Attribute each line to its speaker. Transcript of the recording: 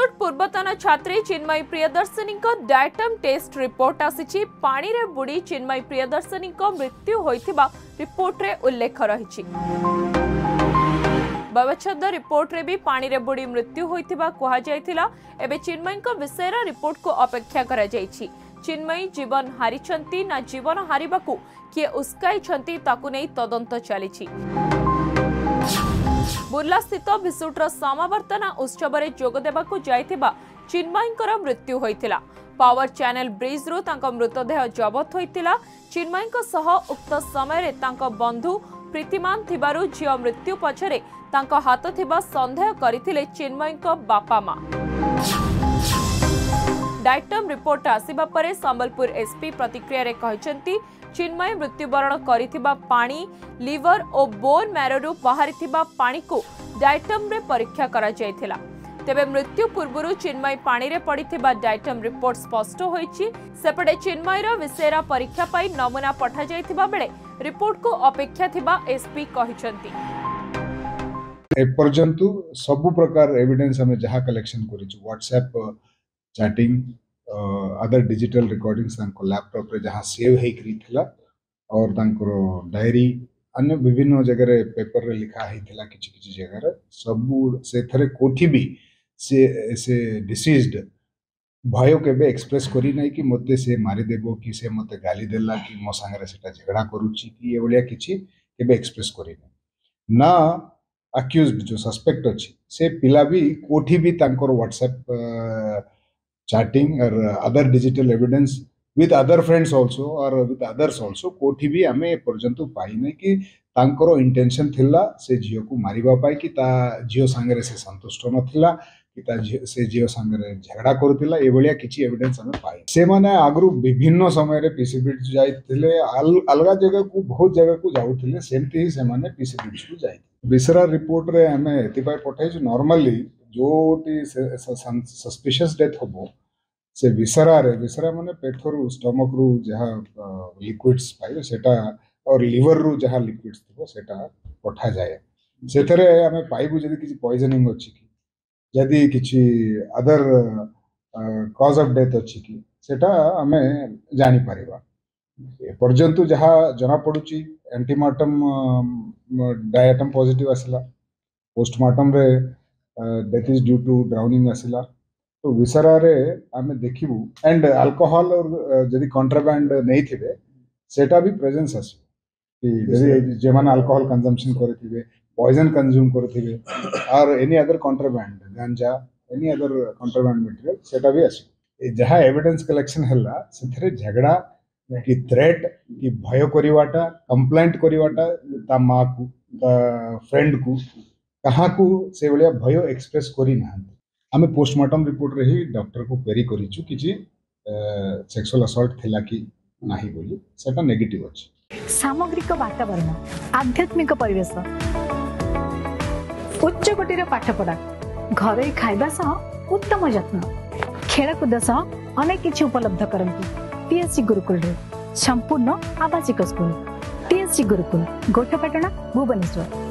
Speaker 1: resort पूर्वतन छात्री Chinmayi Priyadarshini diatom test report आसी पानी रे बुड़ी चिन्मयी प्रियदर्शनी मृत्यु होता रिपोर्ट रे उल्लेख रही व्यवच्छेद रिपोर्ट रे भी पानी रे बुड़ी मृत्यु होता कहन्मयी विषय रिपोर्ट को अपेक्षा कर चिन्मयी जीवन हारी जीवन हार किए उकई तदंत चली बुर्लास्थित भिसुटर समावर्तन उत्सव में जोगदेक जा चिन्मयर मृत्यु होता पावर चैनल ब्रिज्रु मृतदेह जबत होता चिन्मयों सह उक्त समय बंधु प्रीतिमान झील मृत्यु पचर हाथ सन्देह कर चिन्मयों बापा मा डायटम रिपोर्ट आसवा पर संबलपुर एसपी प्रतिक्रिय चिन्मय मृत्युवरण करवर और बोन मेरू बाहरी पा को डायटम्रे परीक्षा कर तेरे मृत्यु पूर्व चिन्मय पाने पड़ा डायटम रिपोर्ट स्पष्ट होपटे चिन्मयर विषेरा परीक्षा पर नमूना पठाई बेले रिपोर्ट को अपेक्षा थी एसपी कहते
Speaker 2: एपर्तंतु सब प्रकार एविडेन्स कलेक्शन करट्सअप चैटिंग अदर डिजिटल रिकॉर्डिंग्स लैपटप्रे जहाँ सेव होता और डायरी अन्य विभिन्न जगह पेपर रे लिखा है कि जगह सब से थरे कोठी भी से से डिज भय केबे एक्सप्रेस करी नहीं कि मत से मारी कि से मते गाली देला कि मो सांगरे झगड़ा करूची कि ये बढ़िया किछि एक्सप्रेस करी ना, ना जो सस्पेक्ट अछि से पिला भी कोठी भी तांकर व्हाट्सएप chatting और other digital evidence with other friends also और विथ अदर्स अल्सो कोठी भी आम पर्यंत पाइने कि इंटेनसन इंटेंशन थिला से झियो को मारिबा कि ता सांगे से संतुष्ट नथिला कि से झियो सांगे झगड़ा करुथिला ए किसी एविडेन्स आम हमें से मैंने आगु विभिन्न समय रे पीसीबीट जाइथिले अलगा जगह को बहुत जगह को जाउथिले सेमती ही सेमाने पीसीबीट को जाए बिसरा रिपोर्ट में आम एति पठाई नर्माली जो जोटी सस्पिशियस डेथ हम ସେ ଭିସରାରେ ଭିସରା ମାନେ ପେଟରୁ ଷ୍ଟମକରୁ ଯାହା ଲିକ୍ୱିଡ୍ସ ପାଇବେ ସେଟା ଅର୍ ଲିଭରରୁ ଯାହା ଲିକ୍ୱିଡ୍ସ ଥିବ ସେଟା ପଠାଯାଏ ସେଥିରେ ଆମେ ପାଇବୁ ଯଦି କିଛି ପଏଜନିଂ ଅଛି କି ଯଦି କିଛି ଅଦର କଜ୍ ଅଫ୍ ଡେଥ୍ ଅଛି କି ସେଟା ଆମେ ଜାଣିପାରିବା ଏପର୍ଯ୍ୟନ୍ତ ଯାହା ଜଣାପଡ଼ୁଛି ଆଣ୍ଟିମାର୍ଟମ୍ ଡାଏଟମ୍ ପଜିଟିଭ୍ ଆସିଲା ପୋଷ୍ଟମର୍ଟମ୍ରେ death is due to drowning ଆସିଲା तो विसरारे आम देख एंड आल्कोहल और जदि कंट्राबैंड नहीं थे सेटा भी प्रेजेन्स आस मैंने आल्कोहल कंजम्पन करेंगे पॉइजन कंज्यूम करेंगे or any other contraband ganja any other कंट्राबैंड material से आस जहाँ एविडेन्स कलेक्शन है झगड़ा कि थ्रेट कि भय करवाटा कम्प्लेट करवाटा ता माँ को फ्रेंड को कहाँ को से भाया भय एक्सप्रेस करना ଆମେ ପୋଷ୍ଟମର୍ଟମ୍ ରିପୋର୍ଟରେ ହିଁ ଡକ୍ଟରକୁ କ୍ୱେରି କରିଛୁ କିଛି ସେକ୍ସୁଆଲ୍ ଆସଲ୍ଟ ଥିଲା କି ନାହିଁ ବୋଲି ସେଟା ନେଗେଟିଭ୍ ଅଛି
Speaker 3: ସାମଗ୍ରିକ ବାତାବରଣ ଆଧ୍ୟାତ୍ମିକ ପରିବେଶ ଉଚ୍ଚକୋଟୀର ପାଠପଢ଼ା ଘରୋଇ ଖାଇବା ସହ ଉତ୍ତମ ଯତ୍ନ ଖେଳକୁଦ ସହ ଅନେକ କିଛି ଉପଲବ୍ଧ କରନ୍ତି ପିଏସ୍ସି ଗୁରୁକୁଳରେ ସମ୍ପୂର୍ଣ୍ଣ ଆବାସିକ ସ୍କୁଲ ପିଏସ୍ସି ଗୁରୁକୁଲ ଗୋଠପାଟଣା ଭୁବନେଶ୍ୱର